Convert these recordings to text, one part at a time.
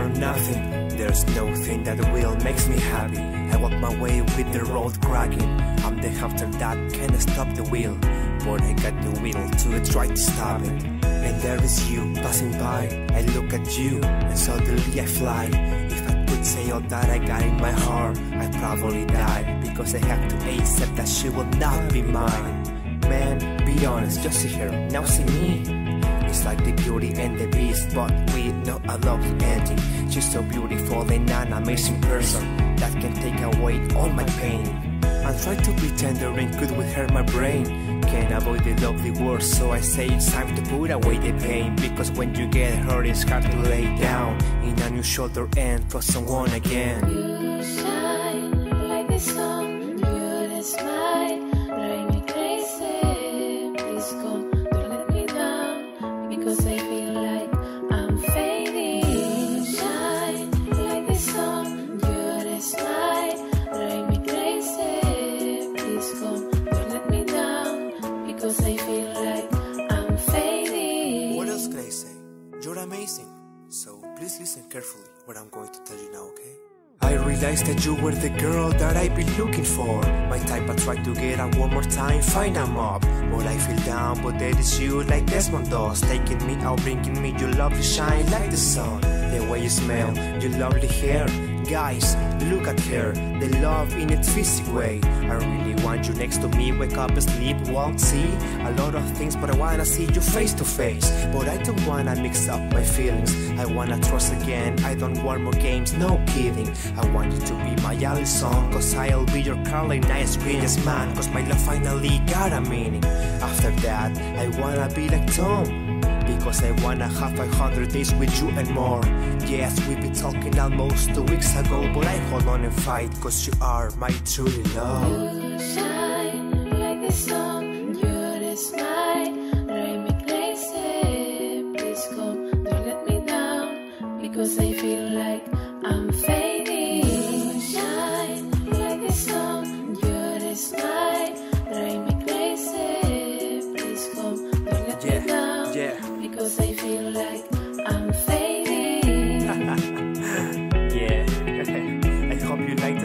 girl, nothing. There's no thing that will makes me happy. I walk my way with the road cracking. I'm the hamster that can't stop the wheel, but I got the will to try to stop it. And there is you passing by. I look at you and suddenly I fly. If I could say all that I got in my heart, I'd probably die because I have to accept that she will not be mine. Man, be honest, just see her, now see me. It's like the beauty and the beast, but with a love ending. She's so beautiful and an amazing person that can take away all my pain. I try to be tender and good with her, my brain. Can't avoid the lovely words, so I say it's time to put away the pain. Because when you get hurt, it's hard to lay down in a new shoulder and trust someone again. You shine like the sun, smile me crazy. Please don't let me down because I carefully what I'm going to tell you now, okay? I realized that you were the girl that I've been looking for. My type I tried to get out one more time, find I'm up. But I feel down, but that is you like Desmond Doss. Taking me out, bringing me your lovely shine like the sun. The way you smell, your lovely hair. Guys, look at her, the love in its physical way. I really want you next to me, wake up sleep, won't see a lot of things, but I wanna see you face to face. But I don't wanna mix up my feelings, I wanna trust again, I don't want more games, no kidding. I want you to be my Allison, cause I'll be your Carly Nice greatest man, cause my love finally got a meaning. After that, I wanna be like Tom. Because I wanna have 500 days with you and more. Yes, we've been talking almost two weeks ago, but I hold on and fight, cause you are my true love. You shine like the sun, your smile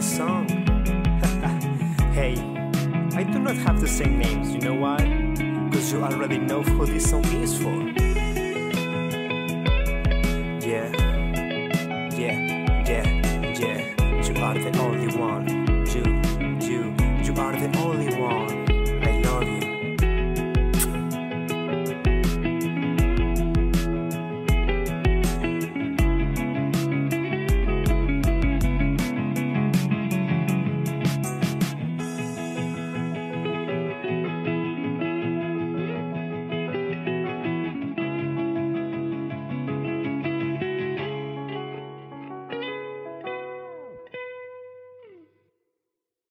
song. hey, I do not have to say names, you know why? Because you already know who this song is for. Yeah, yeah.